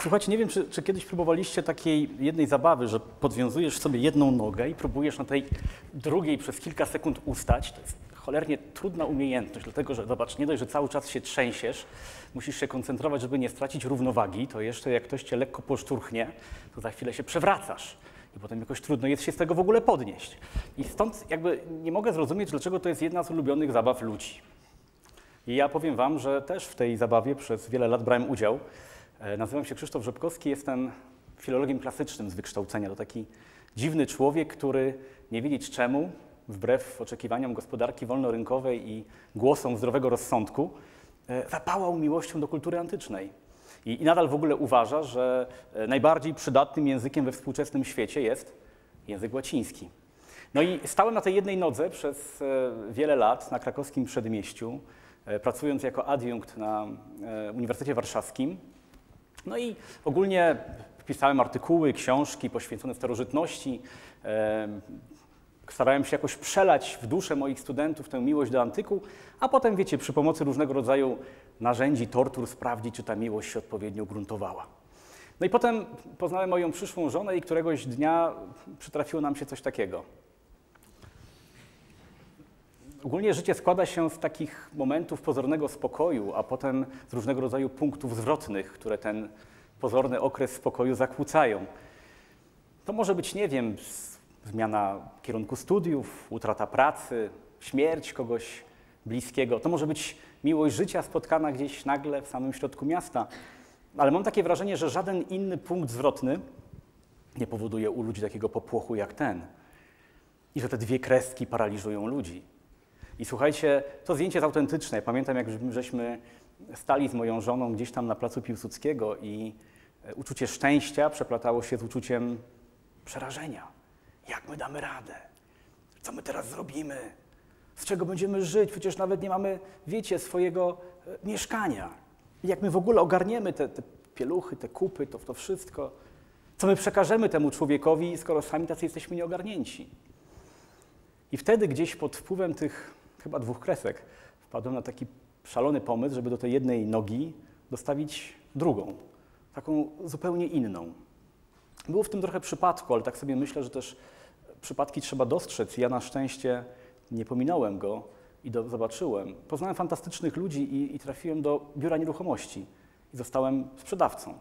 Słuchajcie, nie wiem, czy, czy, kiedyś próbowaliście takiej jednej zabawy, że podwiązujesz sobie jedną nogę i próbujesz na tej drugiej przez kilka sekund ustać. To jest cholernie trudna umiejętność, dlatego że zobacz, nie dość, że cały czas się trzęsiesz, musisz się koncentrować, żeby nie stracić równowagi, to jeszcze jak ktoś cię lekko poszturchnie, to za chwilę się przewracasz i potem jakoś trudno jest się z tego w ogóle podnieść. I stąd jakby nie mogę zrozumieć, dlaczego to jest jedna z ulubionych zabaw ludzi. I ja powiem Wam, że też w tej zabawie przez wiele lat brałem udział. E, nazywam się Krzysztof Rzepkowski, jestem filologiem klasycznym z wykształcenia. To taki dziwny człowiek, który nie wiedzieć czemu, wbrew oczekiwaniom gospodarki wolnorynkowej i głosom zdrowego rozsądku, e, zapałał miłością do kultury antycznej. I, I, nadal w ogóle uważa, że e, najbardziej przydatnym językiem we współczesnym świecie jest język łaciński. No i stałem na tej jednej nodze przez wiele lat na krakowskim przedmieściu. Pracując jako adiunkt na Uniwersytecie Warszawskim. No i ogólnie pisałem artykuły, książki poświęcone starożytności. Starałem się jakoś przelać w duszę moich studentów tę miłość do antyku, a potem, wiecie, przy pomocy różnego rodzaju narzędzi, tortur sprawdzić, czy ta miłość się odpowiednio gruntowała. No i potem poznałem moją przyszłą żonę i któregoś dnia przytrafiło nam się coś takiego. Ogólnie życie składa się z takich momentów pozornego spokoju, a potem z różnego rodzaju punktów zwrotnych, które ten pozorny okres spokoju zakłócają. To może być, nie wiem, zmiana kierunku studiów, utrata pracy, śmierć kogoś bliskiego. To może być miłość życia spotkana gdzieś nagle w samym środku miasta. Ale mam takie wrażenie, że żaden inny punkt zwrotny nie powoduje u ludzi takiego popłochu jak ten. I że te dwie kreski paraliżują ludzi. I słuchajcie, to zdjęcie jest autentyczne. Pamiętam, jak żeśmy stali z moją żoną gdzieś tam na placu Piłsudskiego i e, uczucie szczęścia przeplatało się z uczuciem przerażenia. Jak my damy radę? Co my teraz zrobimy? Z czego będziemy żyć? Przecież nawet nie mamy, wiecie, swojego e, mieszkania. Jak my w ogóle ogarniemy te, te pieluchy, te kupy, to, to wszystko? Co my przekażemy temu człowiekowi, skoro sami tacy jesteśmy nieogarnięci? I wtedy gdzieś pod wpływem tych chyba dwóch kresek, wpadłem na taki szalony pomysł, żeby do tej jednej nogi dostawić drugą, taką zupełnie inną. Było w tym trochę przypadku, ale tak sobie myślę, że też przypadki trzeba dostrzec. Ja na szczęście nie pominąłem go i do, zobaczyłem. Poznałem fantastycznych ludzi i, i trafiłem do biura nieruchomości i zostałem sprzedawcą.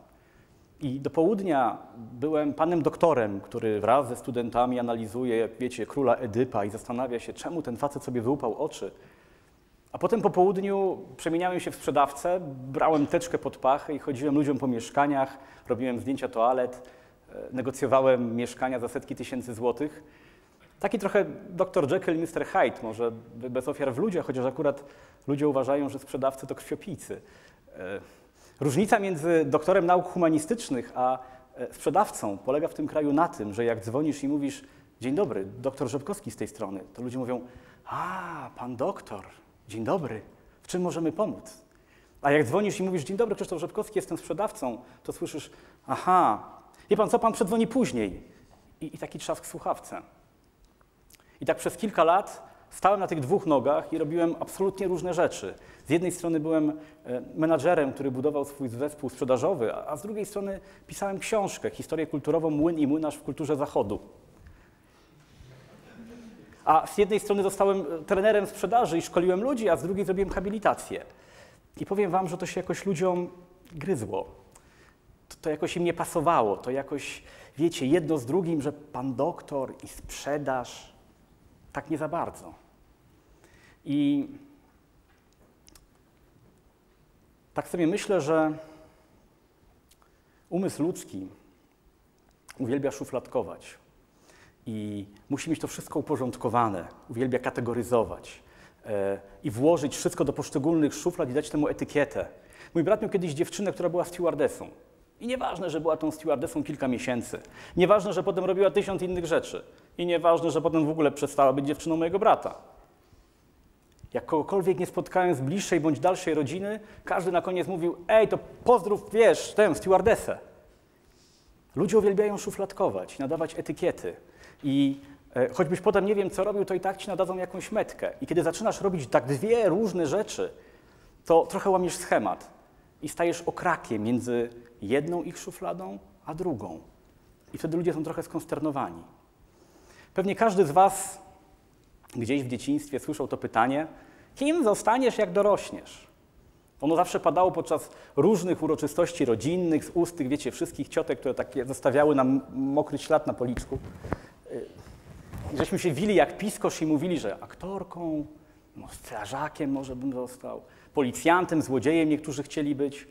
I do południa byłem panem doktorem, który wraz ze studentami analizuje, jak wiecie, króla Edypa i zastanawia się, czemu ten facet sobie wyłupał oczy. A potem po południu przemieniałem się w sprzedawcę, brałem teczkę pod pachę i chodziłem ludziom po mieszkaniach, robiłem zdjęcia toalet, e, negocjowałem mieszkania za setki tysięcy złotych. Taki trochę dr Jekyll Mr. Hyde, może bez ofiar w ludziach, chociaż akurat ludzie uważają, że sprzedawcy to krwiopijcy. Różnica między doktorem nauk humanistycznych a e, sprzedawcą polega w tym kraju na tym, że jak dzwonisz i mówisz dzień dobry, doktor Rzepkowski z tej strony, to ludzie mówią a, pan doktor, dzień dobry, w czym możemy pomóc? A jak dzwonisz i mówisz dzień dobry, Krzysztof Rzepkowski, jestem sprzedawcą, to słyszysz aha, wie pan co, pan przedzwoni później. I, i taki trzask słuchawce. I tak przez kilka lat stałem na tych dwóch nogach i robiłem absolutnie różne rzeczy. Z jednej strony byłem e, menadżerem, który budował swój zespół sprzedażowy, a z drugiej strony pisałem książkę, historię kulturową Młyn i Młynarz w kulturze zachodu. A z jednej strony zostałem e, trenerem sprzedaży i szkoliłem ludzi, a z drugiej zrobiłem habilitację. I powiem wam, że to się jakoś ludziom gryzło. To, to jakoś im nie pasowało. To jakoś, wiecie, jedno z drugim, że pan doktor i sprzedaż, tak nie za bardzo. I tak sobie myślę, że umysł ludzki uwielbia szufladkować i musi mieć to wszystko uporządkowane, uwielbia kategoryzować e, i włożyć wszystko do poszczególnych szuflad i dać temu etykietę. Mój brat miał kiedyś dziewczynę, która była stewardessą. I nieważne, że była tą stewardessą kilka miesięcy. Nieważne, że potem robiła tysiąc innych rzeczy. I nieważne, że potem w ogóle przestała być dziewczyną mojego brata. Jak kogokolwiek nie spotkałem z bliższej bądź dalszej rodziny, każdy na koniec mówił, ej, to pozdrów, wiesz, tę stewardessę. Ludzie uwielbiają szufladkować, nadawać etykiety. I e, choćbyś potem nie wiem, co robił, to i tak ci nadadzą jakąś metkę. I kiedy zaczynasz robić tak dwie różne rzeczy, to trochę łamiesz schemat. i stajesz okrakiem między jedną ich szufladą a drugą. I wtedy ludzie są trochę skonsternowani. Pewnie każdy z Was gdzieś w dzieciństwie słyszał to pytanie: kim zostaniesz, jak dorośniesz? Ono zawsze padało podczas różnych uroczystości rodzinnych, z ust tych, wiecie, wszystkich ciotek, które takie zostawiały nam mokry ślad na policzku. I żeśmy się wili jak piskosz i mówili, że aktorką, no, strażakiem może bym został, policjantem, złodziejem niektórzy chcieli być.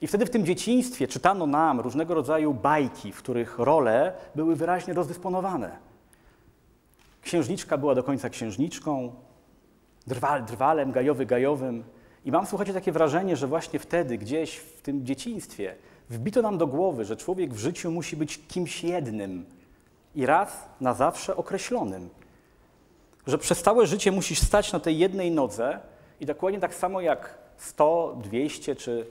I wtedy w tym dzieciństwie czytano nam różnego rodzaju bajki, w których role były wyraźnie rozdysponowane. Księżniczka była do końca księżniczką, drwal drwalem, gajowy gajowym. I mam, słuchajcie, takie wrażenie, że właśnie wtedy, gdzieś w tym dzieciństwie, wbito nam do głowy, że człowiek w życiu musi być kimś jednym i raz na zawsze określonym. Że przez całe życie musisz stać na tej jednej nodze i dokładnie tak samo jak 100, 200 czy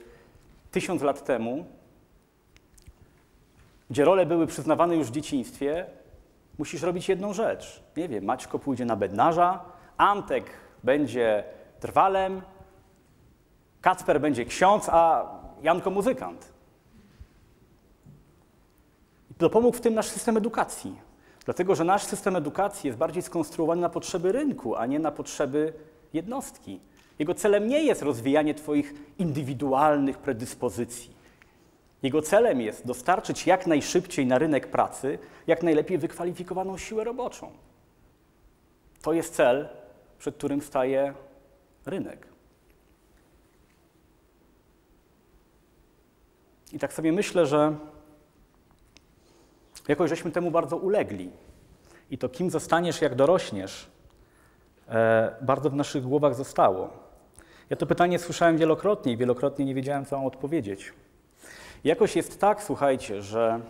1000 lat temu, gdzie role były przyznawane już w dzieciństwie, musisz robić jedną rzecz. Nie wiem, Maćko pójdzie na bednarza, Antek będzie trwalem, Kacper będzie ksiądz, a Janko muzykant. Dopomógł w tym nasz system edukacji. Dlatego, że nasz system edukacji jest bardziej skonstruowany na potrzeby rynku, a nie na potrzeby jednostki. Jego celem nie jest rozwijanie Twoich indywidualnych predyspozycji. Jego celem jest dostarczyć jak najszybciej na rynek pracy jak najlepiej wykwalifikowaną siłę roboczą. To jest cel, przed którym staje rynek. I tak sobie myślę, że jakoś żeśmy temu bardzo ulegli. I to, kim zostaniesz, jak dorośniesz, e, bardzo w naszych głowach zostało. Ja to pytanie słyszałem wielokrotnie i wielokrotnie nie wiedziałem, co mam odpowiedzieć. Jakoś jest tak, słuchajcie, że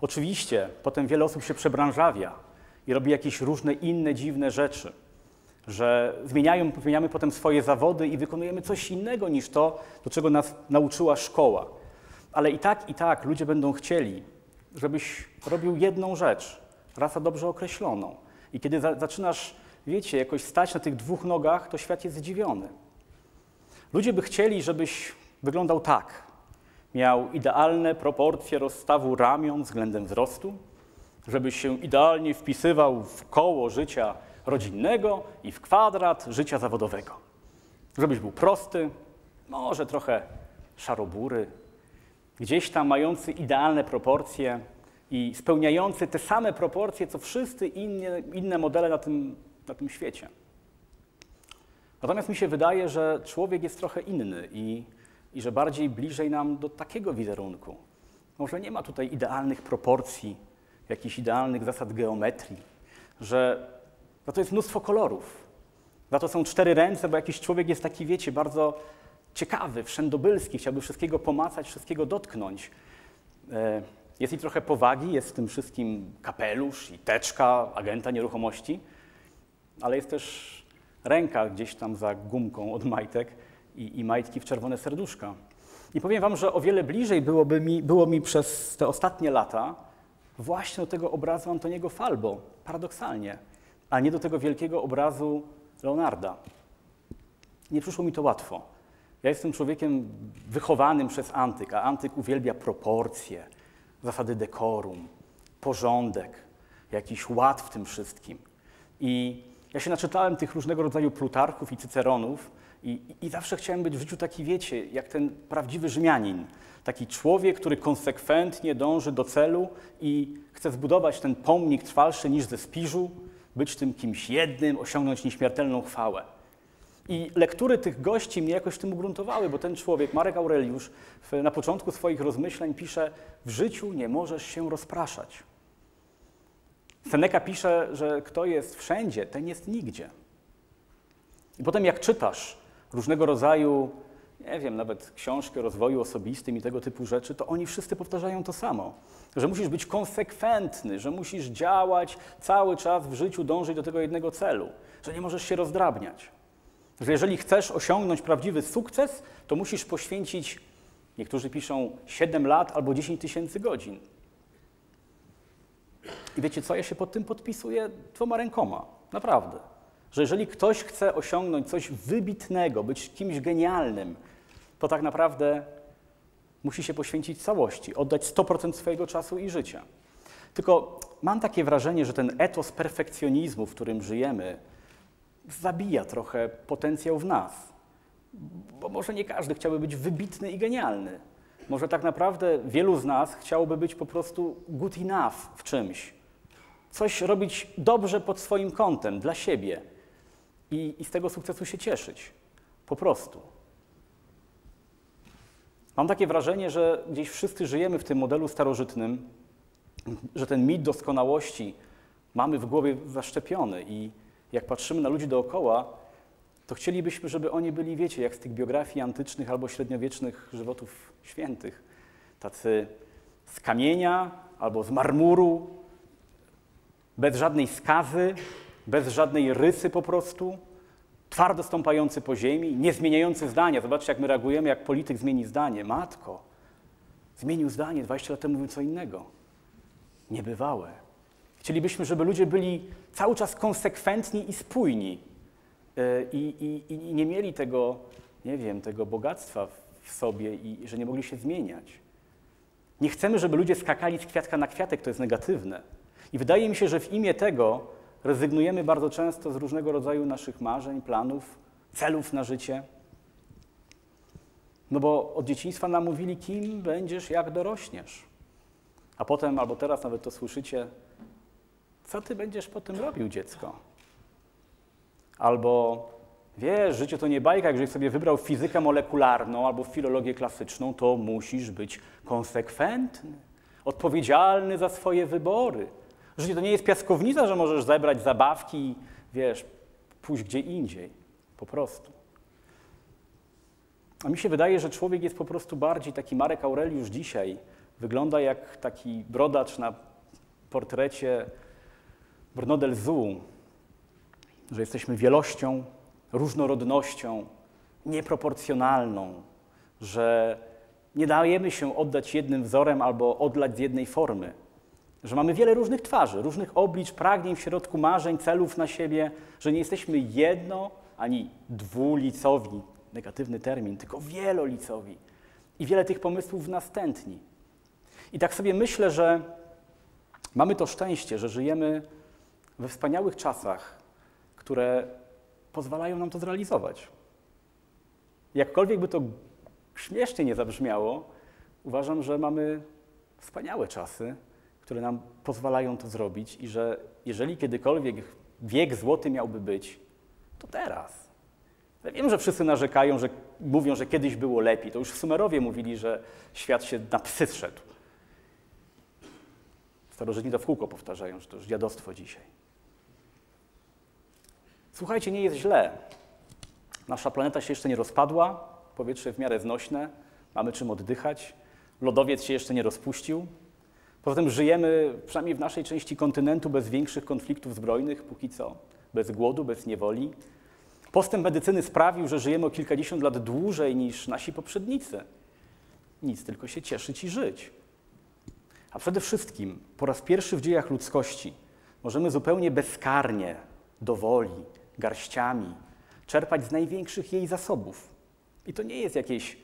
oczywiście potem wiele osób się przebranżawia i robi jakieś różne inne dziwne rzeczy, że zmieniają, zmieniamy potem swoje zawody i wykonujemy coś innego niż to, do czego nas nauczyła szkoła. Ale i tak, i tak ludzie będą chcieli, żebyś robił jedną rzecz, rasa dobrze określoną. I kiedy za, zaczynasz, wiecie, jakoś stać na tych dwóch nogach, to świat jest zdziwiony. Ludzie by chcieli, żebyś wyglądał tak. Miał idealne proporcje rozstawu ramion względem wzrostu, żebyś się idealnie wpisywał w koło życia rodzinnego i w kwadrat życia zawodowego. Żebyś był prosty, może trochę szarobury, gdzieś tam mający idealne proporcje i spełniający te same proporcje, co wszyscy inne, inne modele na tym, na tym świecie. Natomiast mi się wydaje, że człowiek jest trochę inny i, i że bardziej bliżej nam do takiego wizerunku. Może nie ma tutaj idealnych proporcji, jakichś idealnych zasad geometrii, że za to jest mnóstwo kolorów. Za to są cztery ręce, bo jakiś człowiek jest taki, wiecie, bardzo ciekawy, wszędobylski, chciałby wszystkiego pomacać, wszystkiego dotknąć. E, jest i trochę powagi, jest w tym wszystkim kapelusz i teczka agenta nieruchomości, ale jest też ręka gdzieś tam za gumką od majtek i, i majtki w czerwone serduszka. I powiem Wam, że o wiele bliżej byłoby mi, było mi przez te ostatnie lata właśnie do tego obrazu Antoniego Falbo, paradoksalnie, a nie do tego wielkiego obrazu Leonarda. Nie przyszło mi to łatwo. Ja jestem człowiekiem wychowanym przez antyk, a antyk uwielbia proporcje, zasady dekorum, porządek, jakiś ład w tym wszystkim. I ja się naczytałem tych różnego rodzaju plutarchów i cyceronów i, i, zawsze chciałem być w życiu taki, wiecie, jak ten prawdziwy Rzymianin. Taki człowiek, który konsekwentnie dąży do celu i chce zbudować ten pomnik trwalszy niż ze spiżu, być tym kimś jednym, osiągnąć nieśmiertelną chwałę. I lektury tych gości mnie jakoś w tym ugruntowały, bo ten człowiek, Marek Aureliusz, na początku swoich rozmyśleń pisze: W życiu nie możesz się rozpraszać. Seneca pisze, że kto jest wszędzie, ten jest nigdzie. I potem jak czytasz różnego rodzaju, nie wiem, nawet książki o rozwoju osobistym i tego typu rzeczy, to oni wszyscy powtarzają to samo. Że musisz być konsekwentny, że musisz działać cały czas w życiu, dążyć do tego jednego celu, że nie możesz się rozdrabniać. Że jeżeli chcesz osiągnąć prawdziwy sukces, to musisz poświęcić, niektórzy piszą 7 lat albo 10 tysięcy godzin. I wiecie co, ja się pod tym podpisuję dwoma rękoma, naprawdę. Że jeżeli ktoś chce osiągnąć coś wybitnego, być kimś genialnym, to tak naprawdę musi się poświęcić całości, oddać 100% swojego czasu i życia. Tylko mam takie wrażenie, że ten etos perfekcjonizmu, w którym żyjemy, zabija trochę potencjał w nas. Bo może nie każdy chciałby być wybitny i genialny. Może tak naprawdę wielu z nas chciałoby być po prostu good enough w czymś. Coś robić dobrze pod swoim kątem, dla siebie i, i z tego sukcesu się cieszyć. Po prostu. Mam takie wrażenie, że gdzieś wszyscy żyjemy w tym modelu starożytnym, że ten mit doskonałości mamy w głowie zaszczepiony i jak patrzymy na ludzi dookoła, to chcielibyśmy, żeby oni byli, wiecie, jak z tych biografii antycznych albo średniowiecznych żywotów świętych. Tacy z kamienia albo z marmuru, bez żadnej skazy, bez żadnej rysy po prostu, twardo stąpający po ziemi, nie zmieniający zdania. Zobaczcie, jak my reagujemy, jak polityk zmieni zdanie. Matko, zmienił zdanie, 20 lat temu mówił co innego. Niebywałe. Chcielibyśmy, żeby ludzie byli cały czas konsekwentni i spójni e, i, i, i nie mieli tego, nie wiem, tego bogactwa w sobie i że nie mogli się zmieniać. Nie chcemy, żeby ludzie skakali z kwiatka na kwiatek, to jest negatywne. I wydaje mi się, że w imię tego rezygnujemy bardzo często z różnego rodzaju naszych marzeń, planów, celów na życie. No bo od dzieciństwa nam mówili, kim będziesz, jak dorośniesz. A potem, albo teraz nawet to słyszycie, co ty będziesz po tym robił, dziecko? Albo wiesz, życie to nie bajka, jeżeli sobie wybrał fizykę molekularną albo filologię klasyczną, to musisz być konsekwentny, odpowiedzialny za swoje wybory. Życie to nie jest piaskownica, że możesz zebrać zabawki i wiesz, pójść gdzie indziej. Po prostu. A mi się wydaje, że człowiek jest po prostu bardziej taki Marek Aureliusz dzisiaj. Wygląda jak taki brodacz na portrecie Brno del Zoo, że jesteśmy wielością, różnorodnością, nieproporcjonalną, że nie dajemy się oddać jednym wzorem albo odlać z jednej formy że mamy wiele różnych twarzy, różnych oblicz, pragnień w środku marzeń, celów na siebie, że nie jesteśmy jedno ani dwulicowi, negatywny termin, tylko wielolicowi. I wiele tych pomysłów w nas tętni. I tak sobie myślę, że mamy to szczęście, że żyjemy we wspaniałych czasach, które pozwalają nam to zrealizować. Jakkolwiek by to śmiesznie nie zabrzmiało, uważam, że mamy wspaniałe czasy, które nam pozwalają to zrobić i że jeżeli kiedykolwiek wiek złoty miałby być, to teraz. Ja wiem, że wszyscy narzekają, że mówią, że kiedyś było lepiej. To już Sumerowie mówili, że świat się na psy zszedł. Starożytni to w kółko powtarzają, że to już dziadostwo dzisiaj. Słuchajcie, nie jest źle. Nasza planeta się jeszcze nie rozpadła, powietrze w miarę znośne, mamy czym oddychać, lodowiec się jeszcze nie rozpuścił, Poza tym żyjemy, przynajmniej w naszej części kontynentu, bez większych konfliktów zbrojnych, póki co, bez głodu, bez niewoli. Postęp medycyny sprawił, że żyjemy o kilkadziesiąt lat dłużej niż nasi poprzednicy. Nic, tylko się cieszyć i żyć. A przede wszystkim, po raz pierwszy w dziejach ludzkości, możemy zupełnie bezkarnie, do woli, garściami, czerpać z największych jej zasobów. I to nie jest jakieś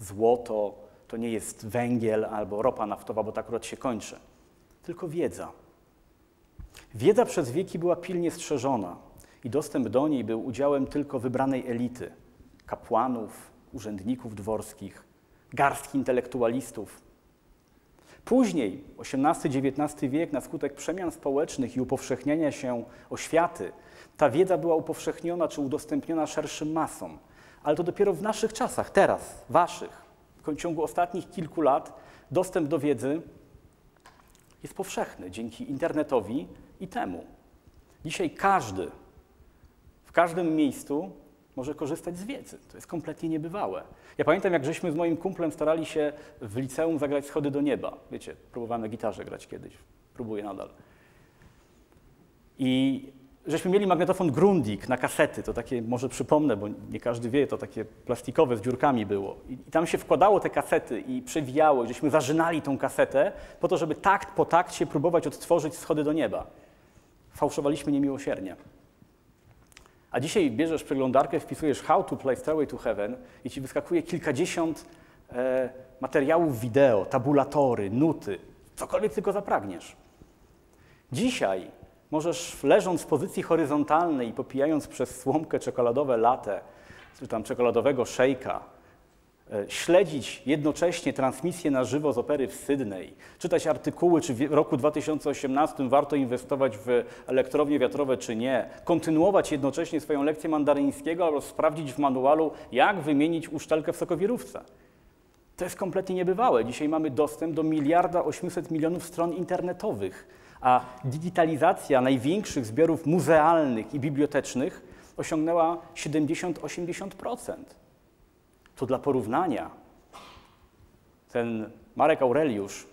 złoto, to nie jest węgiel albo ropa naftowa, bo tak akurat się kończy, tylko wiedza. Wiedza przez wieki była pilnie strzeżona i dostęp do niej był udziałem tylko wybranej elity kapłanów, urzędników dworskich, garstki intelektualistów. Później, XVIII-XIX wiek, na skutek przemian społecznych i upowszechniania się oświaty, ta wiedza była upowszechniona czy udostępniona szerszym masom. Ale to dopiero w naszych czasach, teraz, waszych, w ciągu ostatnich kilku lat dostęp do wiedzy jest powszechny dzięki internetowi i temu. Dzisiaj każdy w każdym miejscu może korzystać z wiedzy. To jest kompletnie niebywałe. Ja pamiętam, jak żeśmy z moim kumplem starali się w liceum zagrać schody do nieba. Wiecie, próbowałem na gitarze grać kiedyś, próbuję nadal. I żeśmy mieli magnetofon Grundig na kasety, to takie, może przypomnę, bo nie każdy wie, to takie plastikowe z dziurkami było. I, tam się wkładało te kasety i przewijało, żeśmy zażynali tą kasetę po to, żeby takt po takcie próbować odtworzyć schody do nieba. Fałszowaliśmy niemiłosiernie. A dzisiaj bierzesz przeglądarkę, wpisujesz How to play Stairway to Heaven i ci wyskakuje kilkadziesiąt e, materiałów wideo, tabulatory, nuty, cokolwiek tylko zapragniesz. Dzisiaj możesz leżąc w pozycji horyzontalnej i popijając przez słomkę czekoladowe latę, czy tam czekoladowego szejka, e, śledzić jednocześnie transmisję na żywo z opery w Sydney, czytać artykuły, czy w roku 2018 warto inwestować w elektrownie wiatrowe, czy nie, kontynuować jednocześnie swoją lekcję mandaryńskiego albo sprawdzić w manualu, jak wymienić uszczelkę w sokowirówce. To jest kompletnie niebywałe. Dzisiaj mamy dostęp do miliarda 800 milionów stron internetowych, a digitalizacja największych zbiorów muzealnych i bibliotecznych osiągnęła 70-80%. To dla porównania ten Marek Aureliusz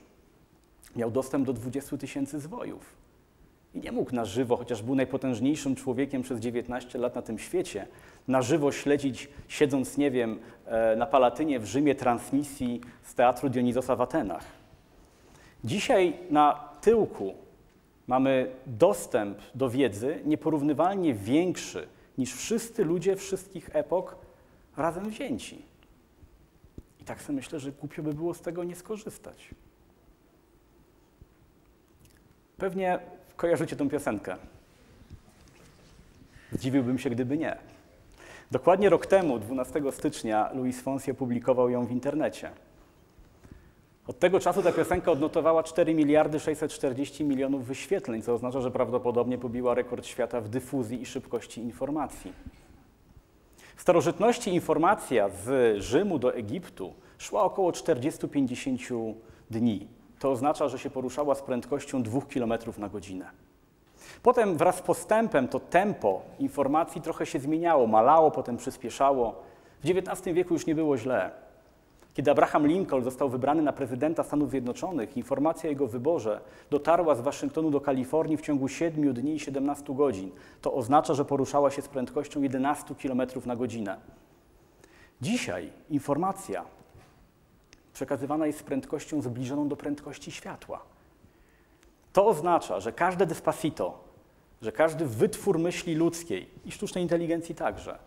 miał dostęp do 20 tysięcy zwojów. I nie mógł na żywo, chociaż był najpotężniejszym człowiekiem przez 19 lat na tym świecie, na żywo śledzić, siedząc, nie wiem, e, na Palatynie w Rzymie, transmisji z teatru Dionizosa w Atenach. Dzisiaj na tyłku mamy dostęp do wiedzy nieporównywalnie większy niż wszyscy ludzie wszystkich epok razem wzięci. I tak sobie myślę, że głupio by było z tego nie skorzystać. Pewnie kojarzycie tę piosenkę. Zdziwiłbym się, gdyby nie. Dokładnie rok temu, 12 stycznia, Luis Fonsi opublikował ją w internecie. Od tego czasu ta piosenka odnotowała 4 miliardy 640 milionów wyświetleń, co oznacza, że prawdopodobnie pobiła rekord świata w dyfuzji i szybkości informacji. W starożytności informacja z Rzymu do Egiptu szła około 40-50 dni. To oznacza, że się poruszała z prędkością 2 km na godzinę. Potem wraz z postępem to tempo informacji trochę się zmieniało, malało, potem przyspieszało. W XIX wieku już nie było źle. Kiedy Abraham Lincoln został wybrany na prezydenta Stanów Zjednoczonych, informacja o jego wyborze dotarła z Waszyngtonu do Kalifornii w ciągu 7 dni i 17 godzin. To oznacza, że poruszała się z prędkością 11 km na godzinę. Dzisiaj informacja przekazywana jest z prędkością zbliżoną do prędkości światła. To oznacza, że każde despacito, że każdy wytwór myśli ludzkiej i sztucznej inteligencji także,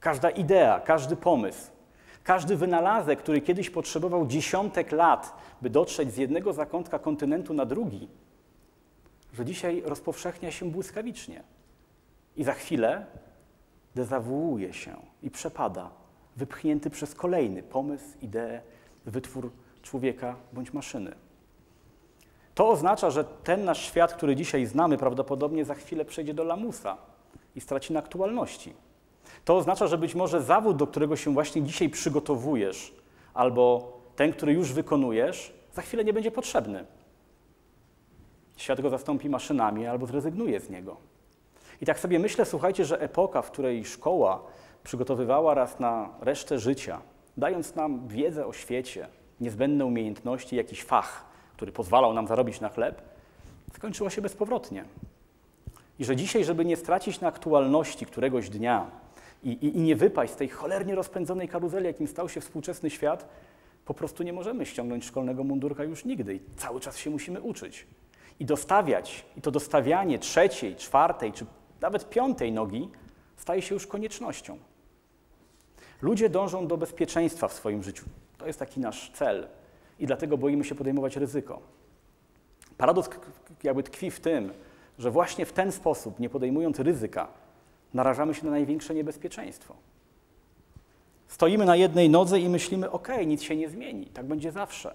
każda idea, każdy pomysł, każdy wynalazek, który kiedyś potrzebował dziesiątek lat, by dotrzeć z jednego zakątka kontynentu na drugi, że dzisiaj rozpowszechnia się błyskawicznie i za chwilę dezawuuje się i przepada, wypchnięty przez kolejny pomysł, ideę, wytwór człowieka bądź maszyny. To oznacza, że ten nasz świat, który dzisiaj znamy, prawdopodobnie za chwilę przejdzie do lamusa i straci na aktualności. To oznacza, że być może zawód, do którego się właśnie dzisiaj przygotowujesz, albo ten, który już wykonujesz, za chwilę nie będzie potrzebny. Świat go zastąpi maszynami albo zrezygnuje z niego. I tak sobie myślę, słuchajcie, że epoka, w której szkoła przygotowywała raz na resztę życia, dając nam wiedzę o świecie, niezbędne umiejętności, jakiś fach, który pozwalał nam zarobić na chleb, skończyła się bezpowrotnie. I że dzisiaj, żeby nie stracić na aktualności któregoś dnia i, i, i nie wypaść z tej cholernie rozpędzonej karuzeli, jakim stał się współczesny świat, po prostu nie możemy ściągnąć szkolnego mundurka już nigdy i cały czas się musimy uczyć. I dostawiać, i to dostawianie trzeciej, czwartej, czy nawet piątej nogi staje się już koniecznością. Ludzie dążą do bezpieczeństwa w swoim życiu. To jest taki nasz cel i dlatego boimy się podejmować ryzyko. Paradoks jakby tkwi w tym, że właśnie w ten sposób, nie podejmując ryzyka, narażamy się na największe niebezpieczeństwo. Stoimy na jednej nodze i myślimy, ok, nic się nie zmieni, tak będzie zawsze.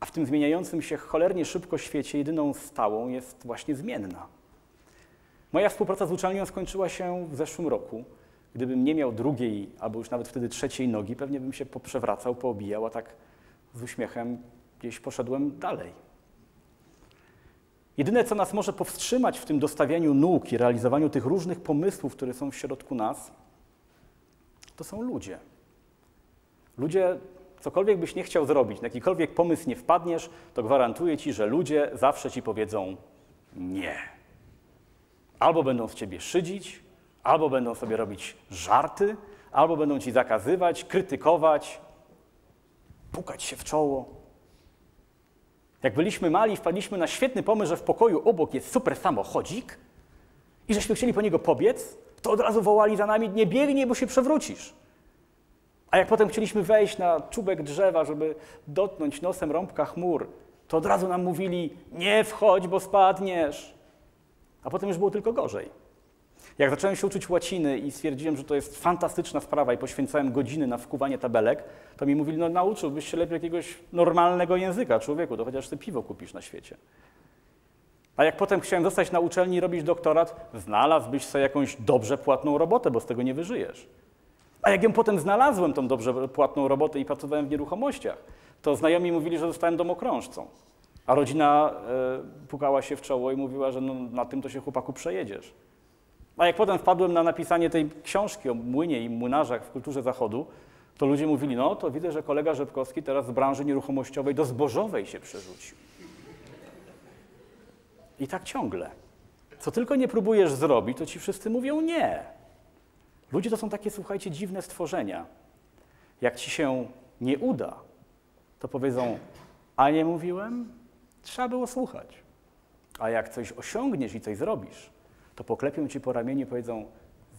A w tym zmieniającym się cholernie szybko świecie jedyną stałą jest właśnie zmienna. Moja współpraca z uczelnią skończyła się w zeszłym roku. Gdybym nie miał drugiej, albo już nawet wtedy trzeciej nogi, pewnie bym się poprzewracał, poobijał, a tak z uśmiechem gdzieś poszedłem dalej. Jedyne, co nas może powstrzymać w tym dostawianiu nóg i realizowaniu tych różnych pomysłów, które są w środku nas, to są ludzie. Ludzie, cokolwiek byś nie chciał zrobić, na jakikolwiek pomysł nie wpadniesz, to gwarantuję ci, że ludzie zawsze ci powiedzą nie. Albo będą z ciebie szydzić, albo będą sobie robić żarty, albo będą ci zakazywać, krytykować, pukać się w czoło. Jak byliśmy mali, wpadliśmy na świetny pomysł, że w pokoju obok jest super samochodzik i żeśmy chcieli po niego pobiec, to od razu wołali za nami, nie biegnij, bo się przewrócisz. A jak potem chcieliśmy wejść na czubek drzewa, żeby dotknąć nosem rąbka chmur, to od razu nam mówili, nie wchodź, bo spadniesz. A potem już było tylko gorzej. Jak zacząłem się uczyć łaciny i stwierdziłem, że to jest fantastyczna sprawa i poświęcałem godziny na wkuwanie tabelek, to mi mówili, no nauczyłbyś się lepiej jakiegoś normalnego języka, człowieku, to chociaż ty piwo kupisz na świecie. A jak potem chciałem zostać na uczelni i robić doktorat, znalazłbyś sobie jakąś dobrze płatną robotę, bo z tego nie wyżyjesz. A jak ją potem znalazłem, tą dobrze płatną robotę i pracowałem w nieruchomościach, to znajomi mówili, że zostałem domokrążcą. A rodzina y, pukała się w czoło i mówiła, że no, na tym to się chłopaku przejedziesz. A jak potem wpadłem na napisanie tej książki o młynie i młynarzach w kulturze zachodu, to ludzie mówili, no to widzę, że kolega Rzepkowski teraz z branży nieruchomościowej do zbożowej się przerzucił. I tak ciągle. Co tylko nie próbujesz zrobić, to ci wszyscy mówią nie. Ludzie to są takie, słuchajcie, dziwne stworzenia. Jak ci się nie uda, to powiedzą, a nie mówiłem? Trzeba było słuchać. A jak coś osiągniesz i coś zrobisz, to poklepią ci po ramieniu i powiedzą: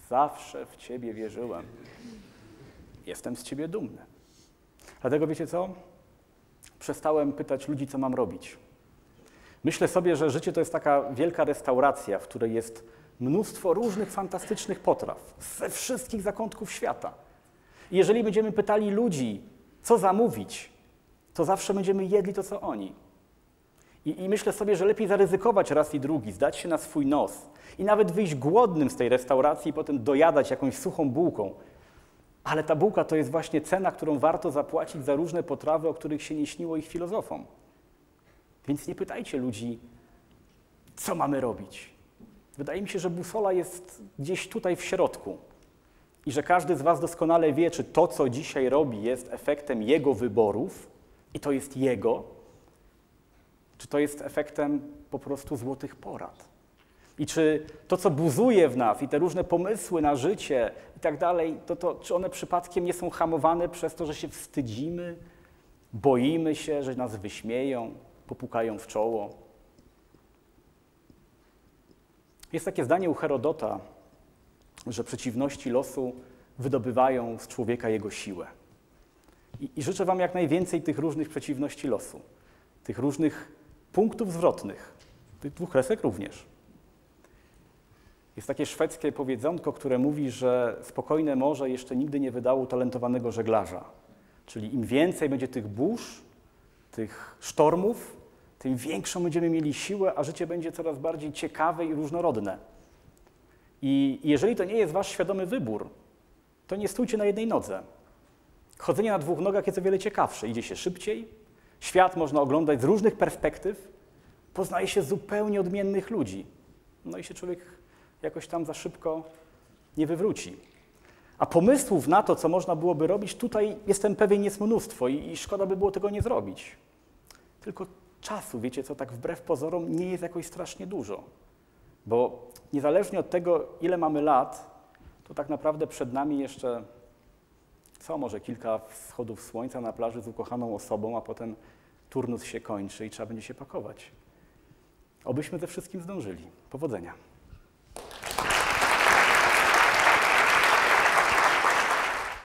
Zawsze w ciebie wierzyłem. Jestem z ciebie dumny. Dlatego wiecie co? Przestałem pytać ludzi, co mam robić. Myślę sobie, że życie to jest taka wielka restauracja, w której jest mnóstwo różnych fantastycznych potraw ze wszystkich zakątków świata. I jeżeli będziemy pytali ludzi, co zamówić, to zawsze będziemy jedli to, co oni. I, I, myślę sobie, że lepiej zaryzykować raz i drugi, zdać się na swój nos i nawet wyjść głodnym z tej restauracji i potem dojadać jakąś suchą bułką. Ale ta bułka to jest właśnie cena, którą warto zapłacić za różne potrawy, o których się nie śniło ich filozofom. Więc nie pytajcie ludzi, co mamy robić. Wydaje mi się, że busola jest gdzieś tutaj w środku i że każdy z Was doskonale wie, czy to, co dzisiaj robi, jest efektem jego wyborów i to jest jego, czy to jest efektem po prostu złotych porad. I czy to, co buzuje w nas i te różne pomysły na życie i tak dalej, to, to czy one przypadkiem nie są hamowane przez to, że się wstydzimy, boimy się, że nas wyśmieją, popukają w czoło. Jest takie zdanie u Herodota, że przeciwności losu wydobywają z człowieka jego siłę. I, I, życzę Wam jak najwięcej tych różnych przeciwności losu, tych różnych punktów zwrotnych, tych dwóch kresek również. Jest takie szwedzkie powiedzonko, które mówi, że spokojne morze jeszcze nigdy nie wydało talentowanego żeglarza. Czyli im więcej będzie tych burz, tych sztormów, tym większą będziemy mieli siłę, a życie będzie coraz bardziej ciekawe i różnorodne. I jeżeli to nie jest wasz świadomy wybór, to nie stójcie na jednej nodze. Chodzenie na dwóch nogach jest o wiele ciekawsze. Idzie się szybciej, świat można oglądać z różnych perspektyw, poznaje się zupełnie odmiennych ludzi. No i się człowiek jakoś tam za szybko nie wywróci. A pomysłów na to, co można byłoby robić, tutaj jestem pewien jest mnóstwo i, i szkoda by było tego nie zrobić. Tylko czasu, wiecie co, tak wbrew pozorom nie jest jakoś strasznie dużo. Bo niezależnie od tego, ile mamy lat, to tak naprawdę przed nami jeszcze co, może kilka wschodów słońca na plaży z ukochaną osobą, a potem turnus się kończy i trzeba będzie się pakować. Obyśmy ze wszystkim zdążyli. Powodzenia.